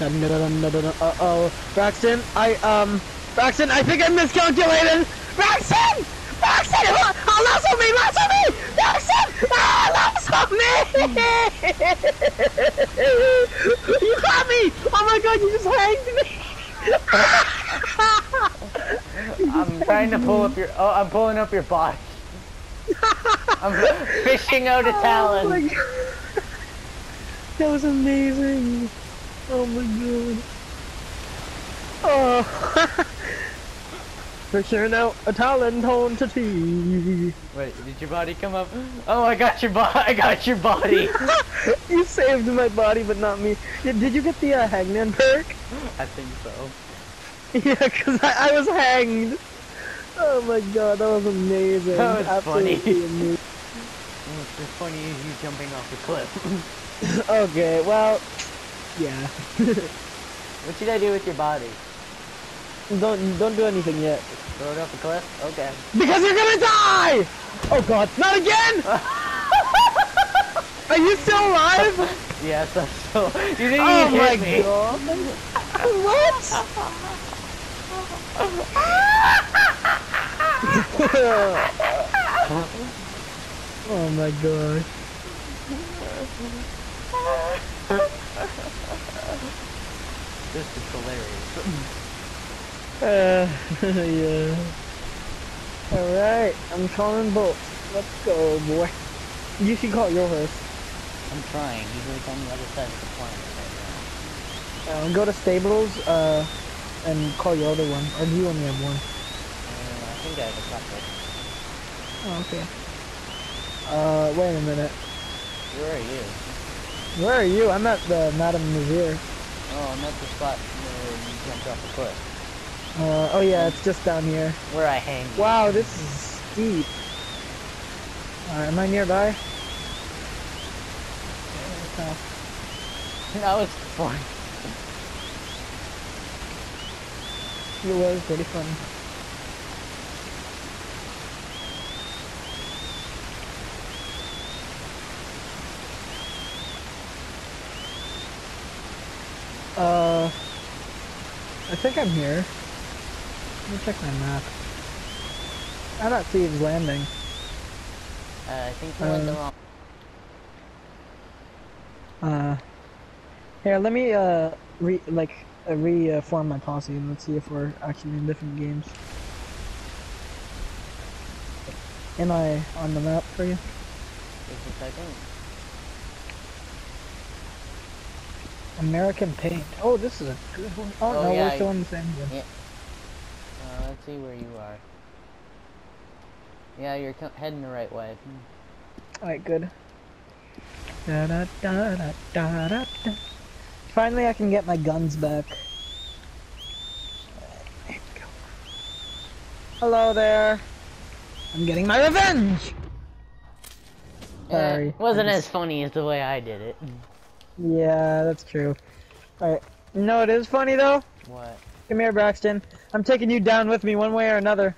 Uh oh. Braxton, I, um, Braxton, I think I miscalculated! Braxton! Braxton! Oh, lasso me! Lasso me! Braxton! Ah, lasso me! you got me! Oh my god, you just hanged me! I'm trying to pull up your. Oh, I'm pulling up your body. I'm fishing out a talon. Oh. That was amazing. Oh my god. Oh. For sure now, a talent home to tea. Wait, did your body come up? Oh, I got your body. I got your body. you saved my body, but not me. Did, did you get the uh, hangman perk? I think so. Yeah, because I, I was hanged. Oh my god, that was amazing. That was Absolutely funny. amazing. What's as funny as you jumping off the cliff. okay, well, yeah. what should I do with your body? don't don't do anything yet. Throw it off the cliff? Okay. Because you're gonna die! Oh god, not again! Are you still alive? yes, I'm still. You didn't Oh even my hit me. god. what? oh my god. This is hilarious. Uh, yeah. Alright, I'm calling both. Let's go, boy. You should call your horse. I'm trying. He's like on the other side of the planet right Uh, go to stables, uh, and call your other one. Or do you only have one? Uh, I think I have a couple. Oh, okay. Uh, wait a minute. Where are you? Where are you? I'm at the Madame Nazar. Oh, I'm the spot where you jumped off the cliff. Uh, oh yeah, it's just down here. Where I hang. Wow, this is steep. Am I nearby? Yeah, That was fun. It was pretty fun. Uh, I think I'm here. Let me check my map. I'm at Thieves Landing. Uh, I think you went the Uh, wrong. Uh, here, let me, uh, re, like, uh, reform my posse and let's see if we're actually in different games. Am I on the map for you? Just a second. American Paint. Oh, this is a good one. Oh, Oh, no, yeah, we're still in the same game. Yeah. Uh, let's see where you are. Yeah, you're heading the right way. Alright, good. Da, da, da, da, da, da, da. Finally, I can get my guns back. Hello there. I'm getting my revenge! Sorry. Uh, wasn't as funny as the way I did it. Yeah, that's true. Alright. No, it is funny though. What? Come here, Braxton. I'm taking you down with me one way or another.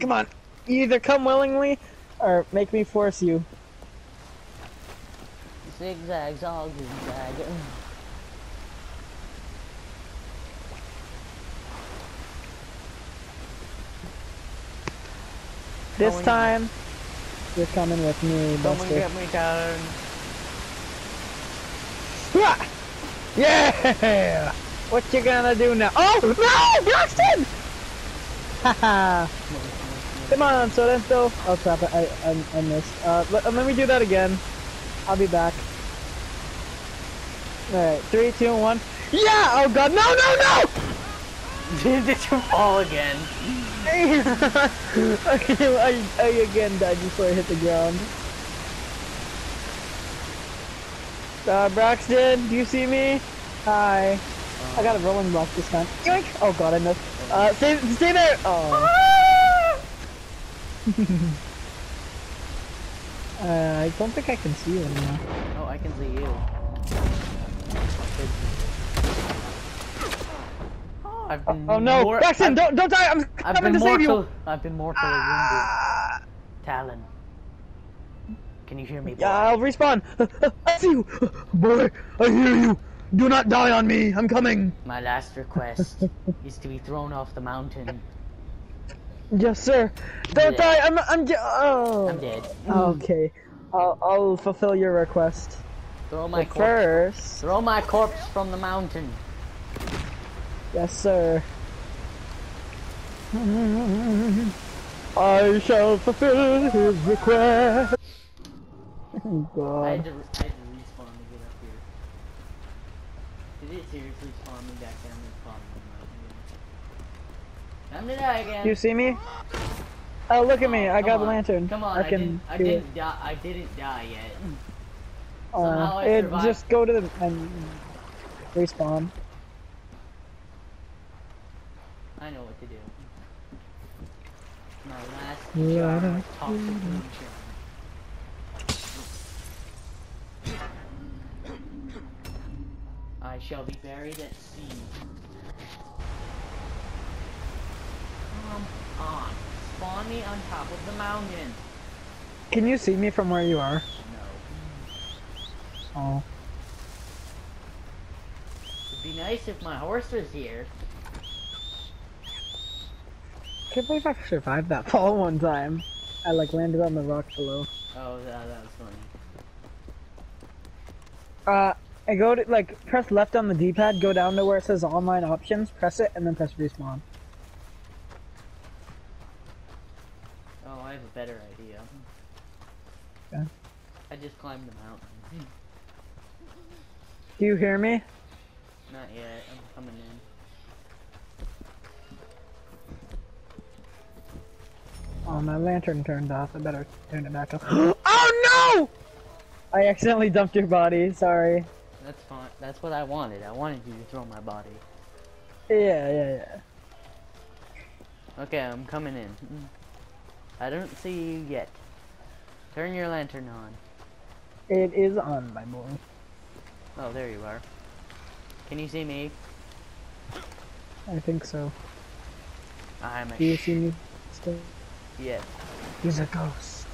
Come on. You either come willingly or make me force you. Zigzag, zog, zigzag. This time, you're coming with me, Someone Buster. get me down. Yeah! What you gonna do now? Oh no, Braxton! Haha! Come on, Sorrento. Oh crap! I I, I missed. Uh, let, let me do that again. I'll be back. All right, three, two, one. Yeah! Oh god! No! No! No! Did you fall again? okay, I, I again died before I hit the ground. Uh, Braxton, do you see me? Hi. I got a rolling block this time. Yoink! Oh god, I missed. Uh, stay, stay there! Oh. uh, I don't think I can see you anymore. Oh, I can see you. Oh, I've been Oh no! more- Braxton, I've- don't, don't die! I'm I've coming to save you! I've been mortally wounded. Ah! Talon. Can you hear me? boy? Yeah, I'll respawn. I see you, boy. I hear you. Do not die on me. I'm coming. My last request is to be thrown off the mountain. Yes, sir. Don't die. I'm. I'm. Oh. I'm dead. Okay. I'll. I'll fulfill your request. Throw my But corpse. first. Throw my corpse from the mountain. Yes, sir. I shall fulfill his request. Oh, I God. had, to, I had to respawn to get up here. Did it seriously spawn me back down and spawn me back Time to die again. You see me? Oh, look at me. I Come got the lantern. Come on, I I, can didn't, I didn't die. I didn't die yet. Uh, I it survived. just go to the and respawn. I know what to do. My last La, jar da, of toxic moonshine. I shall be buried at sea. Come on, spawn me on top of the mountain. Can you see me from where you are? No. Oh. It'd be nice if my horse was here. I can't believe I survived that fall one time. I like landed on the rock below. Oh, that, that was funny. Uh, I go to like press left on the D-pad, go down to where it says online options, press it, and then press respawn. Oh, I have a better idea. Okay. I just climbed the mountain. Do you hear me? Not yet. I'm coming in. Oh, my lantern turned off. I better turn it back on. oh no! I accidentally dumped your body. Sorry. That's fine. That's what I wanted. I wanted you to throw my body. Yeah, yeah, yeah. Okay, I'm coming in. I don't see you yet. Turn your lantern on. It is on, my boy. Oh, there you are. Can you see me? I think so. I'm a Do you see me? Still? Yes. He's a ghost.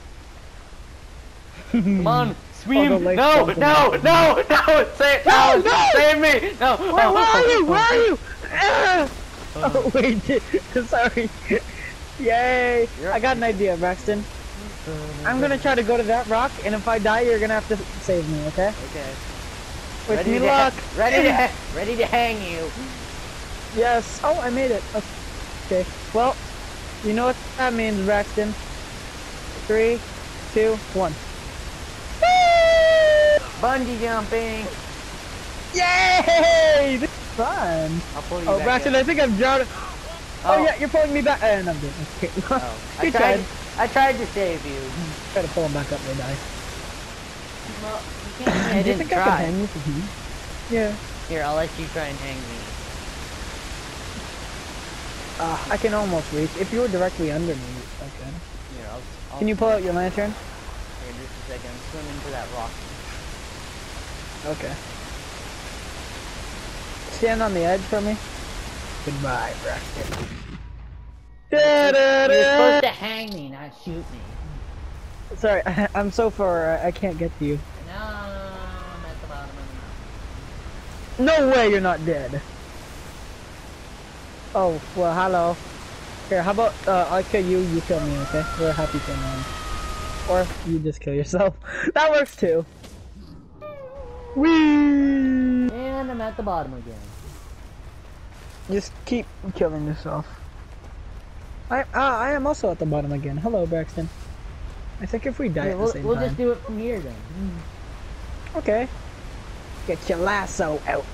Come on, swim! the lake's no, no, no, no! Save, No, no, no! save me! No! Where, where are you? Where are you? Oh, wait. Sorry. Yay. You're- I got an idea, Braxton. Uh-huh. I'm gonna try to go to that rock, and if I die, you're gonna have to save me, okay? Okay. Wish ready me to luck. ready to ready to hang you. Yes. Oh, I made it. Okay. Well, you know what that means, Braxton. Three, two, one. Bungee jumping. Yay! This is fun. I'll pull you Oh, back Braxton, in. I think I'm drowning. Oh, yeah, you're pulling me back. Uh, no, I'm good. Okay. Oh, I tried. tried. I tried to save you. Try to pull him back up, they die. Well, you can't. say I Do you didn't think I can try. hang you from here? Yeah. Here, I'll let you try and hang me. Uh, I can almost reach. If you were directly under me, okay. Here, I'll. I'll Can you pull out your lantern? Here, just a second. I'm swimming to that rock. Okay. Stand on the edge for me. Goodbye, Braxton. Da, da, You're supposed to hang me, not shoot me. Sorry, I'm so far. I- I can't get to you. No, I'm at the bottom of the mountain. No way, you're not dead. Oh well, hello. Here, how about uh, I kill you, you kill me, okay? We're a happy family. Or you just kill yourself. That works too. Whee! And I'm at the bottom again. Just keep killing yourself. I uh, I am also at the bottom again. Hello, Braxton. I think if we die Here, at we'll the same we'll time. just do it from here then. Okay. Get your lasso out.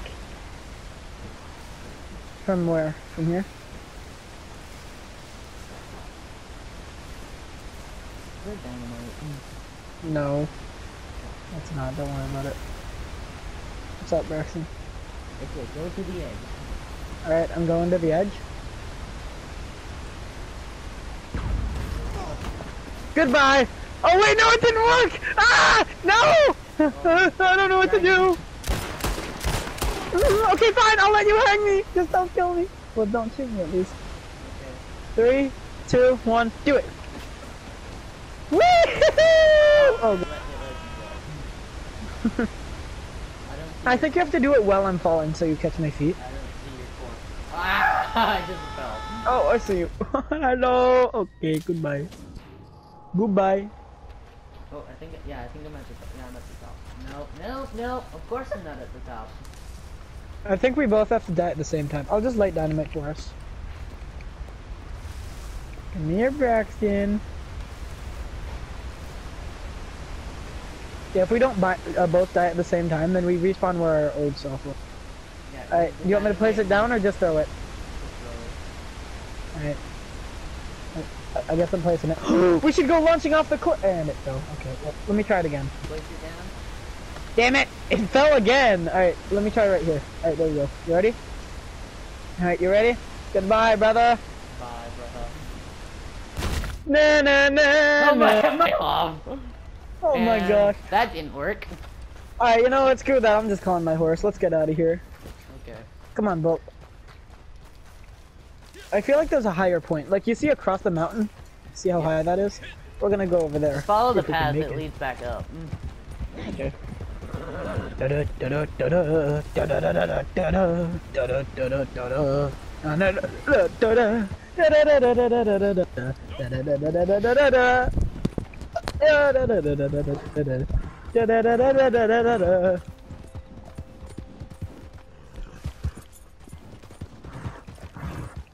From where? From here? No. That's not. Don't worry about it. What's up, Braxton? Okay, go to the edge. Alright, I'm going to the edge. Goodbye! Oh wait, no, it didn't work! Ah! No! I don't know what to do! Okay, fine, I'll let you hang me! Just don't kill me. Well, don't shoot me at least. Okay. Three, two, one, do it! Woo! Oh. I think you have to do it while I'm falling so you catch my feet. I don't see your core. Ah, I just fell. Oh, I see you. Hello. Okay, goodbye. Goodbye. Oh, I think, yeah, I think I'm at the top. Yeah, I'm at the top. No, no, no, of course I'm not at the top. I think we both have to die at the same time. I'll just light dynamite for us. Come here, Braxton. Yeah, if we don't buy, uh, both die at the same time, then we respawn where our old self was. Yeah, Alright, do you want me to place it down or just throw it? Alright. I- I guess I'm placing it. we should go launching off the cliff. And it fell. Okay, well, let me try it again. Place it down. Damn it! It fell again! Alright, let me try right here. Alright, there we go. You ready? Alright, you ready? Goodbye, brother. Bye, brother. Na na na Oh my, na. my Oh my And gosh. That didn't work. Alright, you know what? Screw that. I'm just calling my horse. Let's get out of here. Okay. Come on, Bolt. I feel like there's a higher point. Like, you see across the mountain? See how Yeah. high that is? We're gonna go over there. Follow See the if we can path that it. leads back up. Mm. Okay.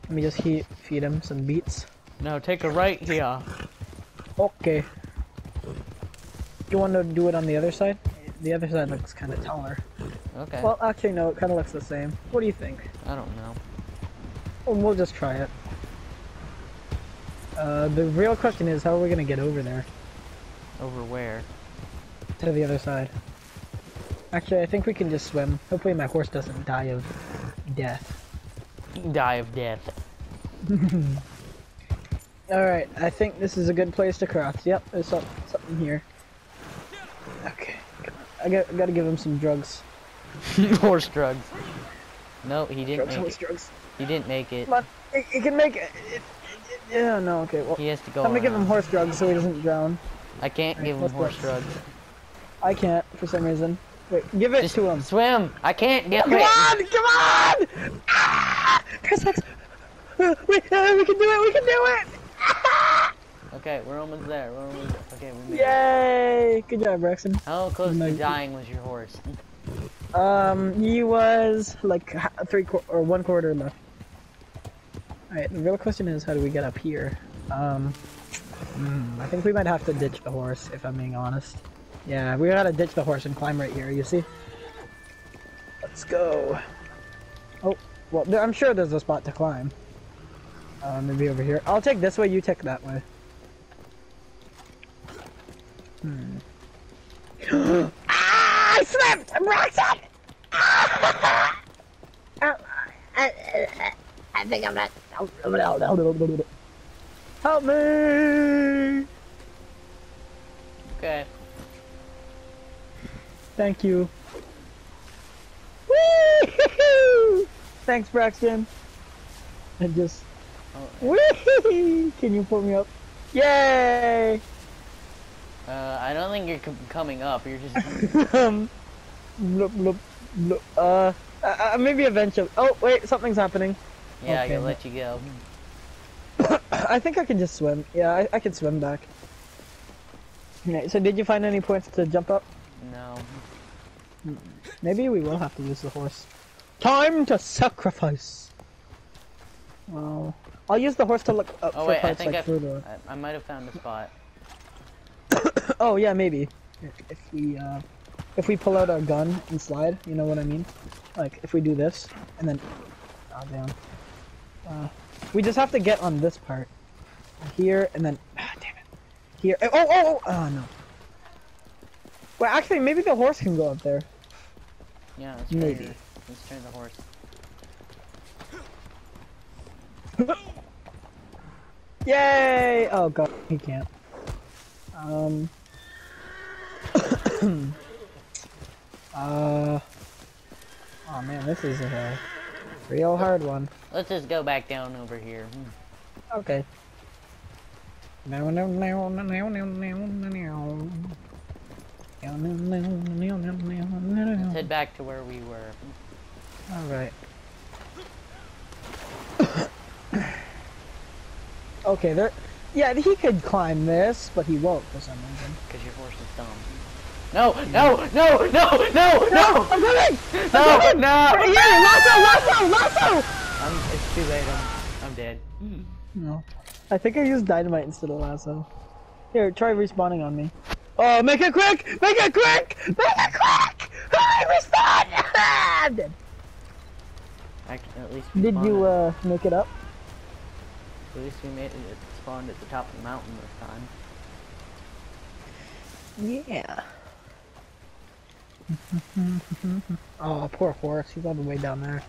Let me just he- feed him some beets. No, take a right here. Okay. Do you want to do it on the other side? The other side looks kind of taller. Okay. Well, actually, no, it kind of looks the same. What do you think? I don't know. Well, we'll just try it. Uh, the real question is, how are we gonna get over there Over where? to the other side? Actually, I think we can just swim. Hopefully, my horse doesn't die of death. Die of death. All right, I think this is a good place to cross. Yep, there's some, something here. Okay. I got gotta give him some drugs. Horse drugs. No, he didn't Drugs, make horse it. drugs. He didn't make it. On, he, can make it. it, it, it yeah, no, okay. Well, He has to go. I'm gonna give him horse drugs so he doesn't drown. I can't Alright, give him horse drugs. I can't for some reason. Wait, give it Just to him. swim. I can't give Come it. on! Come on! Ah! Press X. Uh, wait, uh, we can do it! We can do it! Okay, we're almost there. We're almost there. Okay, we made it. Yay! Good job, Braxton. How close No, to dying was your horse? Um, he was like three or one quarter left. Alright, the real question is, how do we get up here? Um, hmm, I think we might have to ditch the horse, if I'm being honest. Yeah, we gotta ditch the horse and climb right here, you see? Let's go. Oh, well, I'm sure there's a spot to climb. Uh, maybe over here. I'll take this way, you take that way. Hmm. ah! I slipped! I'm Roxanne! Ah! Oh, I, I, I think I'm not. Help me! Okay. Thank you. Woo! Thanks, Braxton. And just. Oh! Can you pull me up? Yay! uh, I don't think you're com- coming up. You're just. um, bloop, bloop, bloop. Uh, uh, uh, maybe eventually. Oh, wait, something's happening. Yeah, I Okay. gotta let you go. I think I can just swim. Yeah, I, I can swim back. Okay, so did you find any points to jump up? No. Maybe we will have to use the horse. Time to sacrifice! Well, I'll use the horse to look up Oh for wait, I think like I, further. I, I might have found a spot. Oh yeah, maybe. If we, uh, if we pull out our gun and slide, you know what I mean? Like, if we do this, and then... Oh, damn. Uh, we just have to get on this part. Here, and then... Ah, damn it. Here. Oh, oh, oh! Oh, no. Well, actually, maybe the horse can go up there. Yeah, let's try Maybe. Let's turn the horse. Yay! Oh god, he can't. Um. uh. Oh man, this is a real hard one. Let's just go back down over here. Okay. No, no, no, no, no, no, no, no. Let's head back to where we were. Alright. okay, there. Yeah, he could climb this, but he won't for some reason. Because your horse is dumb. No, no, no, no, no, no! I'm coming! No, I'm no! coming! Yeah, lasso, lasso, lasso! I'm, it's too late. I'm, I'm dead. No. I think I used dynamite instead of lasso. Here, try respawning on me. Oh, make it quick! Make it quick! Make it quick! Hurry, respawn! I'm dead. I can, at least Did you, at- uh, make it up? At least we made it. It spawned at the top of the mountain this time. Yeah. oh, poor horse. He's all the way down there.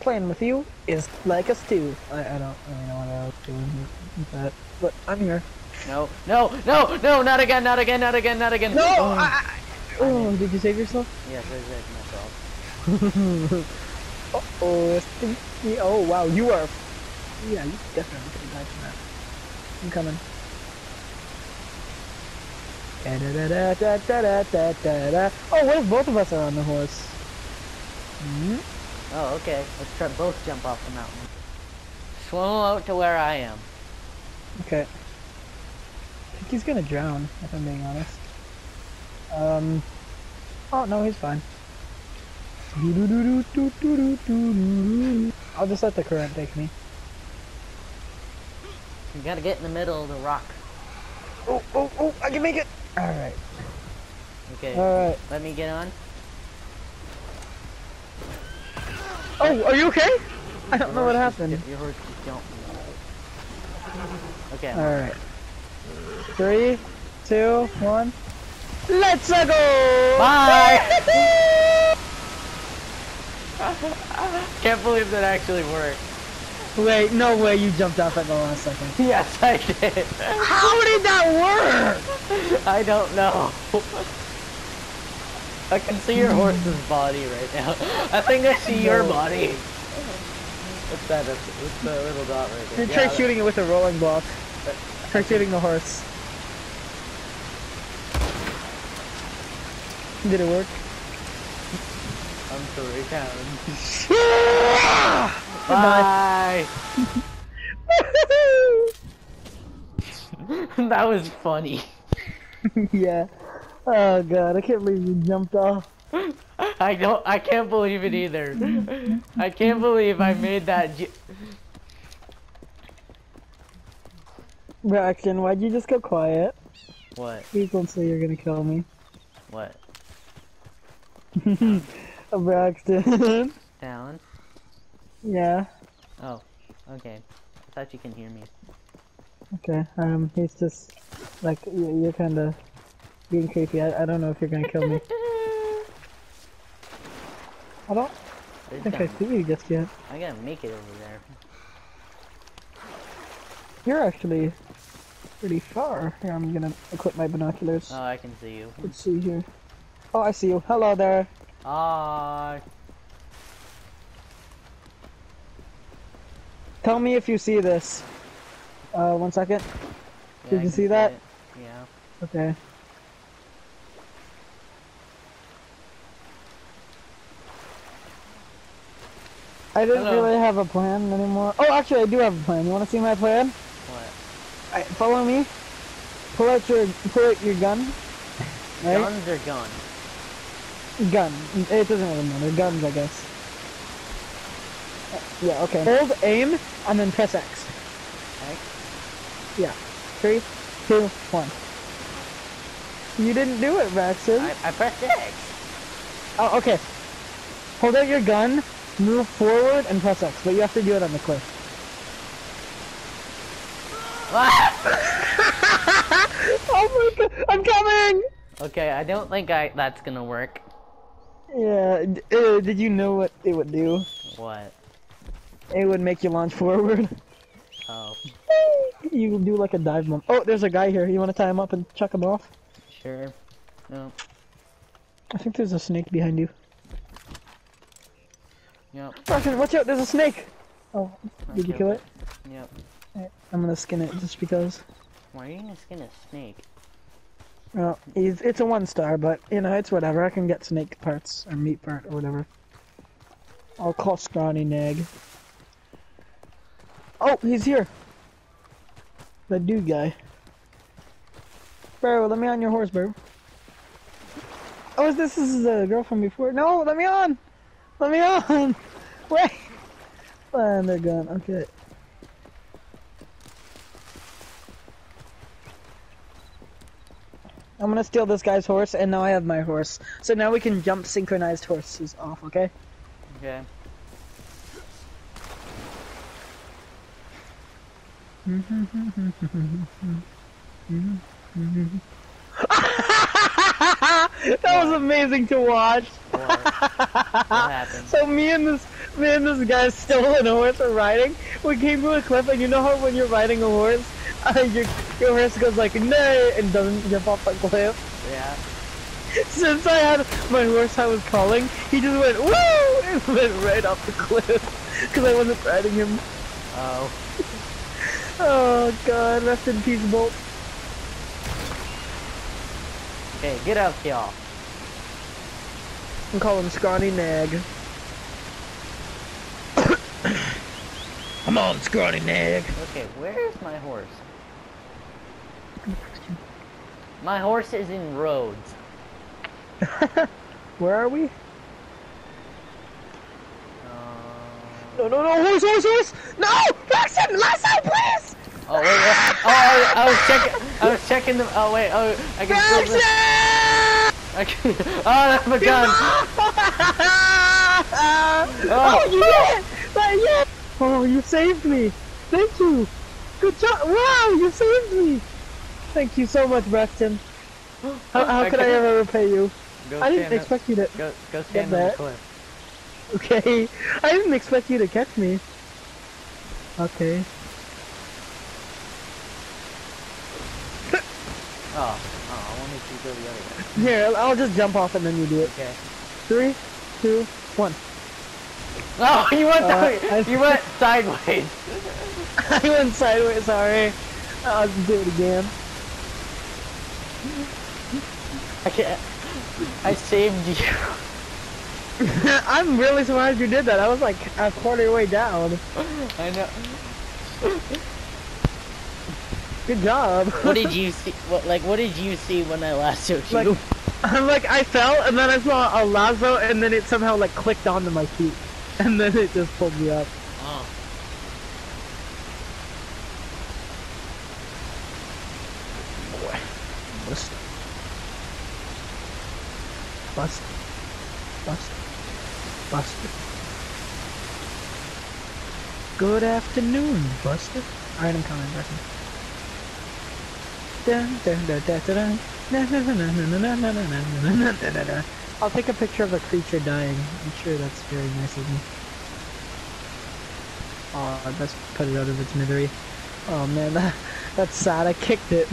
Playing with you is like a stew. I, I don't really know what I was doing with that, but I'm here. No, no, no, no, not again, not again, not again, not again. No! Oh, I, I, oh, did you save yourself? yes, I saved myself. uh oh, stinky. Oh wow, you are. Yeah, you definitely could have died from that. I'm coming. Oh, what if both of us are on the horse? Hmm? Oh, okay. Let's try both jump off the mountain. Swim out to where I am. Okay. I think he's gonna drown, if I'm being honest. Um. Oh no, he's fine. I'll just let the current take me. You gotta get in the middle of the rock. Oh, oh, oh! I can make it. All right. Okay. All right. Let me get on. Oh, are you okay? I don't know what happened. Your horse just jumped. Okay. All right. Three, two, one. Let's go! Bye! Can't believe that actually worked. Wait, no way! You jumped off at the last second. Yes, I did. How did that work? I don't know. I can see your horse's body right now. I think I see your body. What's that? What's the little dot right there? Try Yeah, shooting it with a rolling block. Try shooting the horse. Did it work? I'm three pounds. Goodbye. Bye. that was funny. yeah. Oh god, I can't believe you jumped off. I don't. I can't believe it either. I can't believe I made that. Braxton, why'd you just go quiet? what? Please don't say you're gonna kill me. What? Braxton. Down? yeah. Oh. Okay. I thought you can hear me. Okay. Um, he's just like you're, you're kind of being creepy. I, I don't know if you're gonna kill me. I don't They're think I see you just yet. I gotta make it over there. You're actually pretty far. Here, I'm gonna equip my binoculars. Oh, I can see you. Let's see here. Oh, I see you. Hello there. Ah. Tell me if you see this. Uh, one second. yeah, Did I you see that? it. Yeah. Okay. I didn't Hello. really have a plan anymore. Oh, actually, I do have a plan. You want to see my plan? What? Alright, follow me. Pull out your pull out your gun. Right? Guns are gone. Gun. It doesn't really matter. Guns, I guess. Uh, yeah. Okay. Hold, aim, and then press X. X? Yeah. Three, two, one. You didn't do it, Braxton. I, I pressed X. Oh, okay. Hold out your gun, move forward, and press X, but you have to do it on the cliff. oh my god, I'm coming! okay, I don't think I that's gonna work. Yeah, uh, did you know what it would do? What? It would make you launch forward. Oh, you do like a dive bomb. Oh, there's a guy here. You want to tie him up and chuck him off? sure. No. I think there's a snake behind you. Yep. Watch out, there's a snake! Oh, did you kill it? Yep. Alright, I'm gonna skin it just because. Why are you gonna skin a snake? Well, he's, it's a one star, but you know, it's whatever. I can get snake parts or meat part or whatever. I'll call Scrawny Nag. Oh, he's here. The dude guy. Bro, let me on your horse, bro. Oh, is this, this is a girl from before? No, let me on! Let me on! Wait! And they're gone, okay. I'm gonna steal this guy's horse, and now I have my horse. So now we can jump synchronized horses off, okay? Okay. that was amazing to watch. What? what happened? So me and this me and this guy stolen horse are riding. We came to a cliff, and you know how when you're riding a horse, uh, your your horse goes like nay and doesn't jump off the cliff. Yeah. Since I had my horse I was calling, he just went woo and went right off the cliff because I wasn't riding him. Oh. Oh god, rest in peace, Bolt. Okay, get out, y'all. I'm calling Scrawny Nag. Come on, Scrawny Nag. Okay, where's my horse? My horse is in Rhodes. Where are we? No, no, no, horse, horse, horse! No! Braxton, lasso, please! oh wait, wait. Oh, I, I was checking. I was checking the. Oh wait. Oh, I can still. Braxton! I can. Oh, I have a gun. oh, oh you did! But yeah! Oh, you saved me! Thank you! Good job! Wow, you saved me! Thank you so much, Braxton. How, how could I ever repay you? Go I didn't stand up- expect you to. Go, go stand the that. Okay, I didn't expect you to catch me. Okay. Oh, oh, I wanted to go the other way. Here, I'll just jump off and then you do it. Okay. Three, two, one. Oh, you went Uh, You went sideways. I went sideways, sorry. I'll just do it again. I can't. I saved you. I'm really surprised you did that. I was like a quarter way down. I know. Good job. What did you see? What like what did you see when I lassoed you? Like, I'm like, I fell, and then I saw a lasso, and then it somehow like clicked onto my feet, and then it just pulled me up. oh. Bust. Bust. Bust. Buster. Good afternoon, Buster. Alright, I'm coming, Buster. I'll take a picture of a creature dying. I'm sure that's very nice of me. Oh, I best put it out of its misery. Oh man, that, that's sad. I kicked it.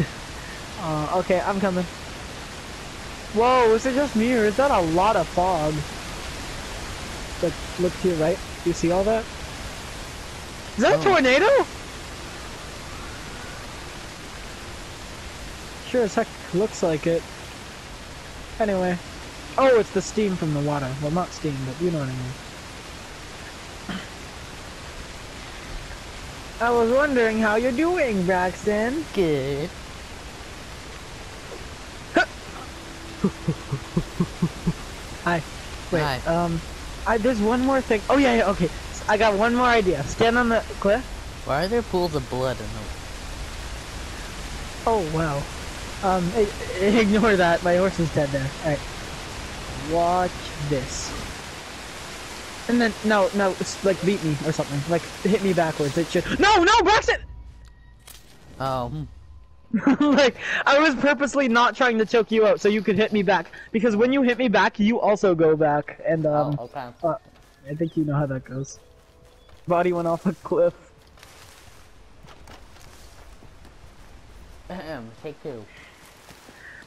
Uh, okay, I'm coming. Whoa, is it just me or is that a lot of fog? Like, look to your right. Do you see all that? Is that Oh. a tornado? Sure as heck looks like it. Anyway. Oh, it's the steam from the water. Well, not steam, but you know what I mean. I was wondering how you're doing, Braxton. Good. Hi. Wait, Hi. um, I, there's one more thing. Oh yeah, yeah, okay. I got one more idea. Stand on the cliff. Why are there pools of blood in the? Oh wow. Um, i- i- ignore that. My horse is dead there. All right. Watch this. And then no, no, it's like beat me or something. Like hit me backwards. It should. No, no, Braxton. Oh. like I was purposely not trying to choke you out so you could hit me back because when you hit me back, you also go back. And um, oh, okay. uh, I think you know how that goes. Body went off a cliff. Take two.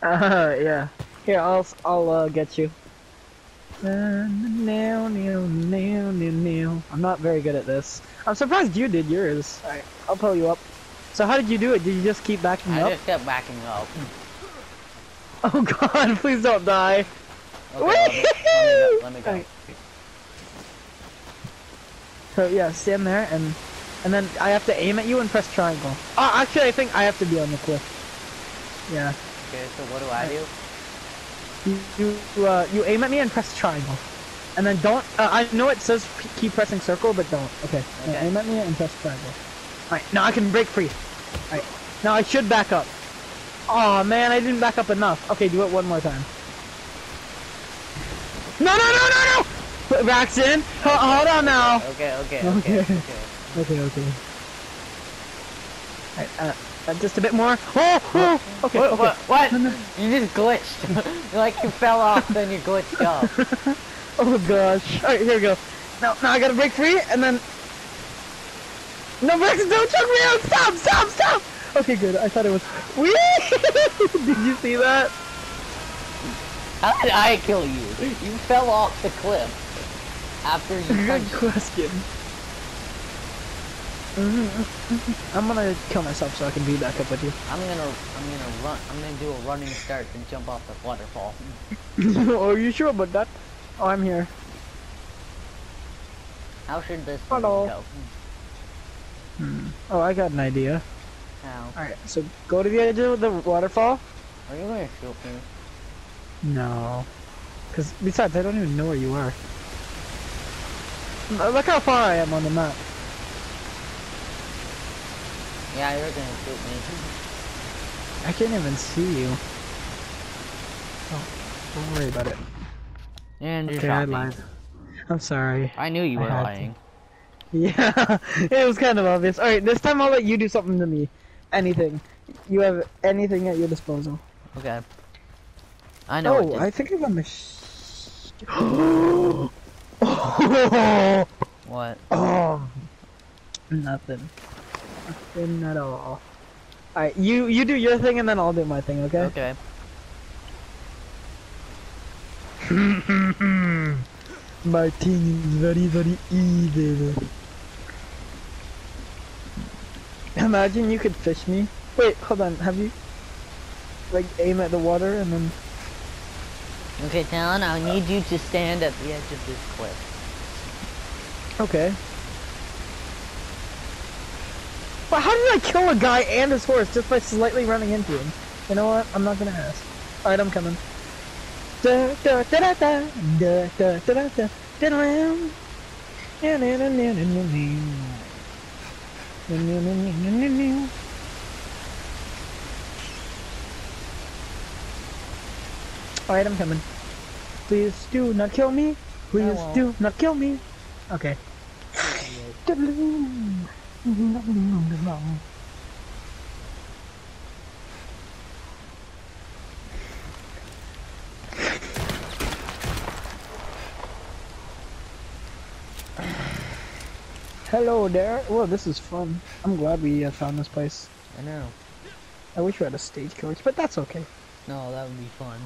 Uh, yeah. Here, I'll I'll uh, get you. Nail, nail, nail, nail, nail. I'm not very good at this. I'm surprised you did yours. Alright, I'll pull you up. So how did you do it? Did you just keep backing I up? I just kept backing up. Oh god, please don't die. Okay, let me, let me go. Let me go. So yeah, stand there and and then I have to aim at you and press triangle. Oh, actually I think I have to be on the cliff. Yeah. Okay, so what do I do? You you, uh, you aim at me and press triangle. And then don't, uh, I know it says keep pressing circle, but don't. Okay. Okay. aim at me and press triangle. Alright, now I can break free. Alright. Now I should back up. Oh man, I didn't back up enough. Okay, do it one more time. No, no, no, no, no! Put Backs in. Ho- hold on now. Okay, okay, okay, Okay. okay. Okay, okay. Alright, uh, uh, just a bit more. Oh, oh, okay, What? okay. What? what? No, no. You just glitched. like you fell off, then you glitched off. Oh gosh. Alright, here we go. Now, now I gotta break free, and then... No, Brex, don't choke me out! Stop, stop, stop! Okay, good. I thought it was... Did you see that? How did I kill you? You fell off the cliff after you Good question. Mm-hmm. I'm gonna kill myself so I can be back up with you. I'm gonna, I'm gonna run. I'm gonna do a running start and jump off the waterfall. Are you sure about that? Oh, I'm here. How should this Hello. go? Hmm. Oh, I got an idea. How? Alright, so go to the edge of the waterfall. Are you gonna shoot me? No. Because besides, I don't even know where you are. Look how far I am on the map. Yeah, you're gonna shoot me. I can't even see you. Oh, don't worry about it. And you Okay, I lied. I'm sorry. I knew you were lying. to. Yeah, it was kind of obvious. Alright, this time I'll let you do something to me. Anything. You have anything at your disposal. Okay. I know. oh, I think I got my sh- oh, What? oh, nothing. Nothing at all. Alright, you, you do your thing and then I'll do my thing, okay? Okay. My thing is very, very evil. Imagine you could fish me. Wait, hold on. Have you like aim at the water and then? Okay, Talon, I need you to stand at the edge of this cliff. Okay. But how did I kill a guy and his horse just by slightly running into him? You know what? I'm not gonna ask. Alright, I'm coming. Da da da da da da da da da da da. Alright, I'm coming. Please do not kill me. Please won't. do not kill me. Okay. Hello there. Well, this is fun. I'm glad we uh, found this place. I know. I wish we had a stagecoach, but that's okay. No, that would be fun.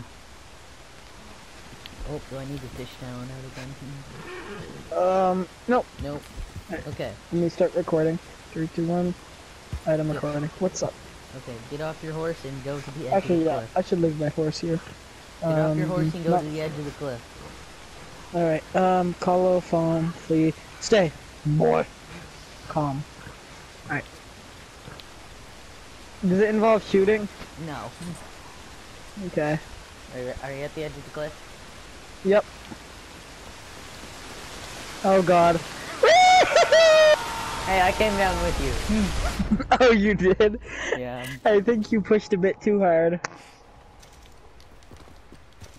Oh, do I need to fish Talon out again? Um, nope. Nope. Okay. Let me start recording. Three, two, one. Item Yep. recording. What's up? Okay, get off your horse and go to the edge Actually, of the yeah, cliff. I should leave my horse here. Get off your Um, horse and go no- to the edge of the cliff. Alright, um, Colo, Fawn, Flea, stay. Boy. Calm. Alright. Does it involve shooting? No. Okay. Are you, are you at the edge of the cliff? Yep. Oh god. Hey, I came down with you. oh, you did? Yeah. I think you pushed a bit too hard.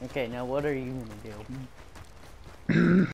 Okay, now what are you gonna do?